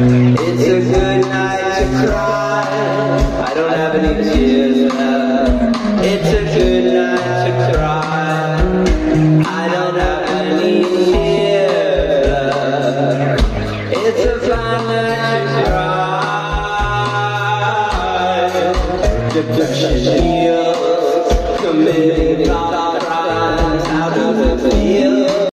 It's a good night to cry. I don't have any tears left. It's a good night to cry. I don't have any tears left. It's a fine night to cry. Depression